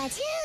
Gotcha.